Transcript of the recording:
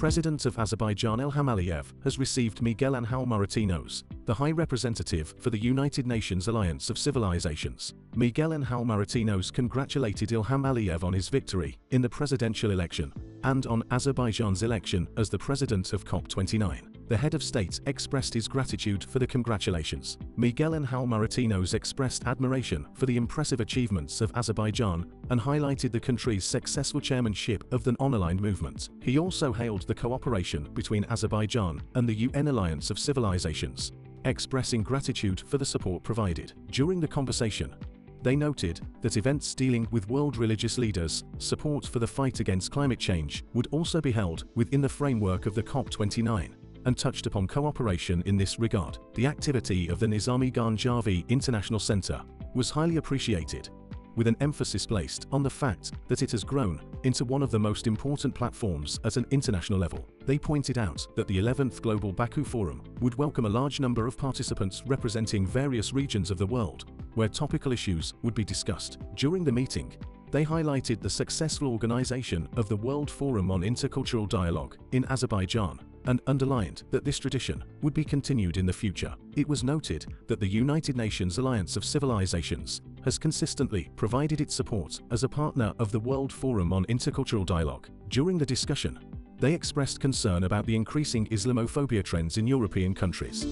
President of Azerbaijan Ilham Aliyev has received Miguel Angel Moratinos, the High Representative for the United Nations Alliance of Civilizations. Miguel Angel Moratinos congratulated Ilham Aliyev on his victory in the presidential election and on Azerbaijan's election as the president of COP29 the head of state expressed his gratitude for the congratulations. Miguel Angel Moratinos expressed admiration for the impressive achievements of Azerbaijan and highlighted the country's successful chairmanship of the non-aligned movement. He also hailed the cooperation between Azerbaijan and the UN Alliance of Civilizations, expressing gratitude for the support provided. During the conversation, they noted that events dealing with world religious leaders, support for the fight against climate change would also be held within the framework of the COP29 and touched upon cooperation in this regard. The activity of the Nizami Ganjavi International Center was highly appreciated, with an emphasis placed on the fact that it has grown into one of the most important platforms at an international level. They pointed out that the 11th Global Baku Forum would welcome a large number of participants representing various regions of the world, where topical issues would be discussed. During the meeting, they highlighted the successful organization of the World Forum on Intercultural Dialogue in Azerbaijan and underlined that this tradition would be continued in the future. It was noted that the United Nations Alliance of Civilizations has consistently provided its support as a partner of the World Forum on Intercultural Dialogue. During the discussion, they expressed concern about the increasing Islamophobia trends in European countries.